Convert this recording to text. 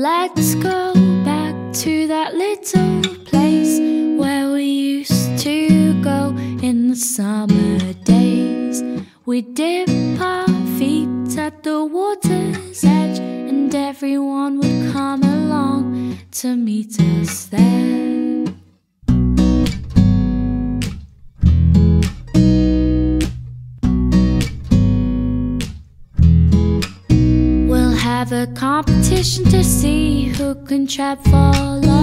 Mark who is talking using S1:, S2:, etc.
S1: Let's go back to that little place where we used to go in the summer days. We dip our feet at the water's edge, and everyone would come along to meet us there. Have a competition to see who can trap every